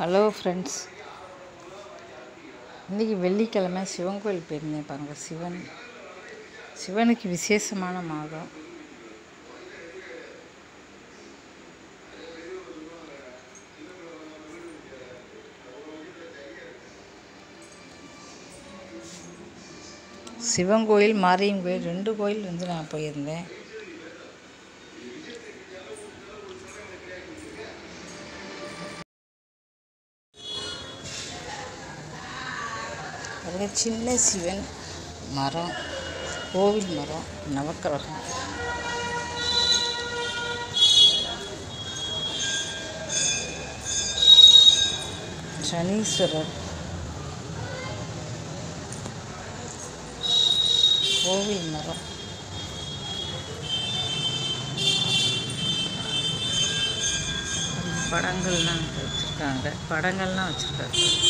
Hello friends இன்றைக்கி வெள்ளிக்கிழமை சிவன் கோயில் போயிருந்தேன் பாருங்க. சிவன் சிவனுக்கு விசேஷமான மாதம். சிவன் கோயில் மாரியம் கோயில் ரெண்டு கோயில் வந்து நான் போயிருந்தேன். பாருங்க சின்ன சிவன் மரம் கோவில் மரம் நவக்கிரகம். சனீஸ்வரர். கோவில் மரம். படங்கள்லாம் வச்சுருக்காங்க. படங்கள்லாம் வச்சுருக்காங்க.